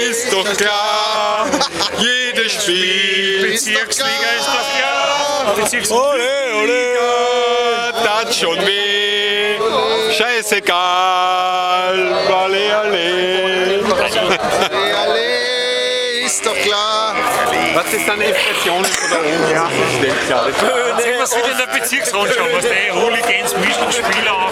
ist doch klar. Jedes Spiel Bezirksliga ist doch klar. Bezirksliga. Ole, ole, tat schon weh. Scheißegal. Alle, alle. Alle ist doch klar. Was ist deine Impression von der oben? Ja, das stimmt, ja. Sehen wir es wieder in der Bezirksrundschau, was der Hooligans mischen Spieler auf.